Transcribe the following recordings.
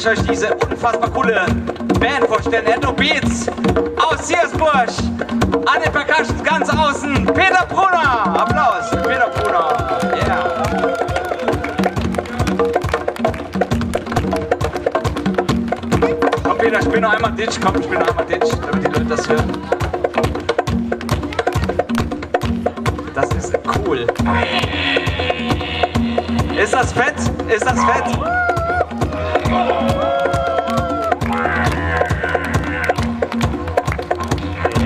ich euch diese unfassbar coole Band vorstellen. Endo Beats aus Siersburg. An den Percussions ganz außen, Peter Brunner. Applaus für Peter Brunner. Yeah. Komm Peter, spiel noch einmal Ditch. Komm, spiel noch einmal Ditch, damit die Leute das hören. Das ist cool. Ist das fett? Ist das fett?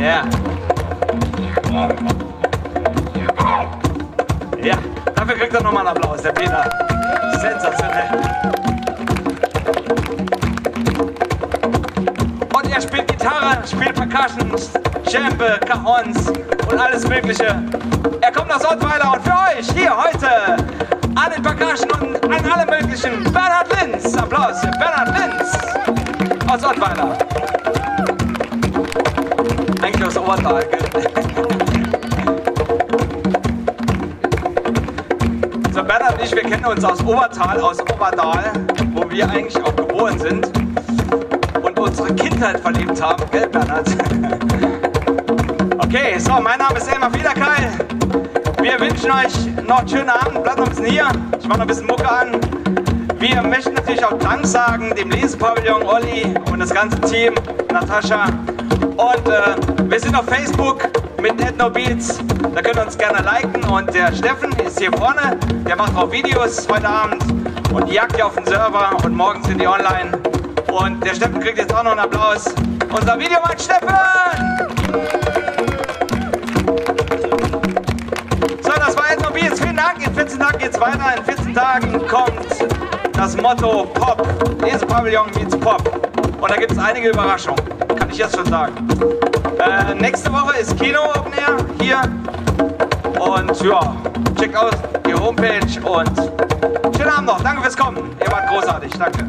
Ja. Ja, dafür kriegt er nochmal einen Applaus, der Peter. Sensationell. Und er spielt Gitarre, spielt Percussion, Champe, Cajons und alles Mögliche. Er kommt aus Ottweiler und für euch hier heute an den Percussion und an alle möglichen Bernhard Linz. Applaus für Bernhard Linz aus Ottweiler. Gell? So, Bernhard und ich, wir kennen uns aus Obertal, aus Oberdal, wo wir eigentlich auch geboren sind und unsere Kindheit verlebt haben, gell, Bernhard? Okay, so, mein Name ist Elmar Wiederkeil. Wir wünschen euch noch einen schönen Abend, bleibt noch ein bisschen hier. Ich mache noch ein bisschen Mucke an. Wir möchten natürlich auch Dank sagen dem Lesepavillon, Olli und das ganze Team, Natascha. Und äh, wir sind auf Facebook mit Ethno Beats. Da könnt ihr uns gerne liken. Und der Steffen ist hier vorne. Der macht auch Videos heute Abend und jagt die auf den Server. Und morgen sind die online. Und der Steffen kriegt jetzt auch noch einen Applaus. Unser Videomann Steffen! So, das war Ethno Beats. Vielen Dank. In 14 Tagen geht's weiter. In 14 Tagen kommt das Motto Pop. Lesepavillon meets Pop. Und da gibt es einige Überraschungen. Kann ich jetzt schon sagen. Äh, nächste Woche ist Kino Open Air hier. Und ja, checkt aus die Homepage und schönen Abend noch. Danke fürs Kommen. Ihr wart großartig. Danke.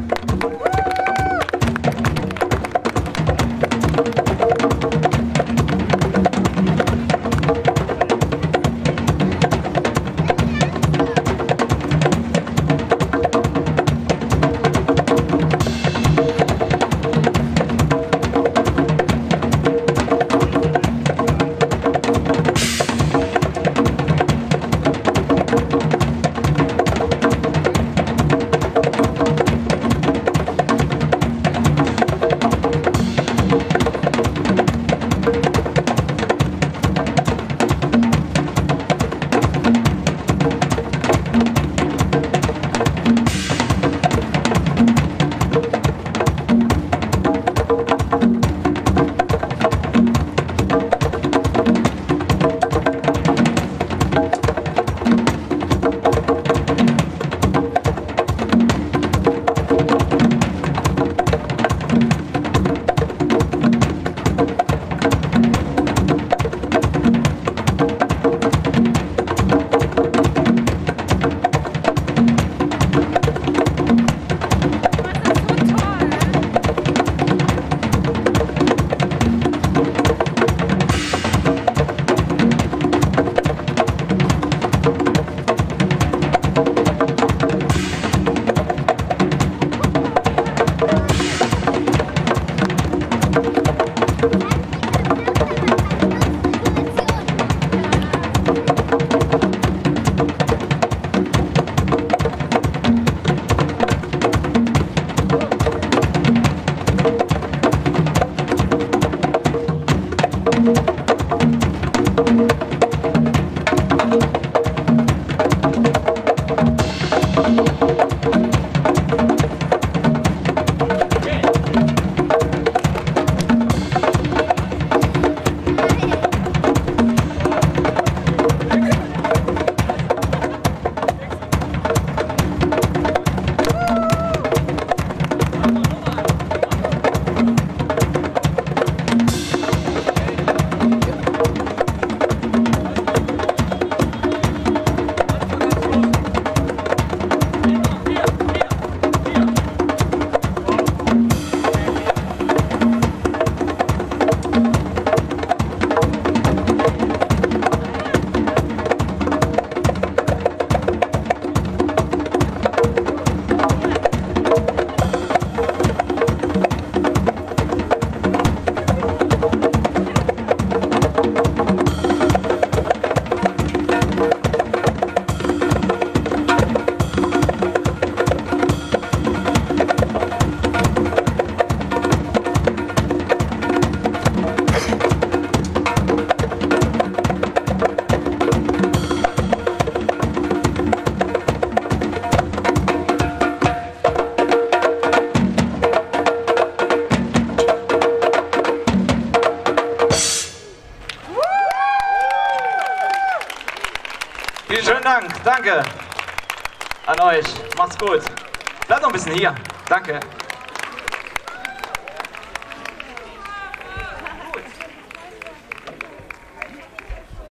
Danke an euch. Macht's gut. Bleibt noch ein bisschen hier. Danke.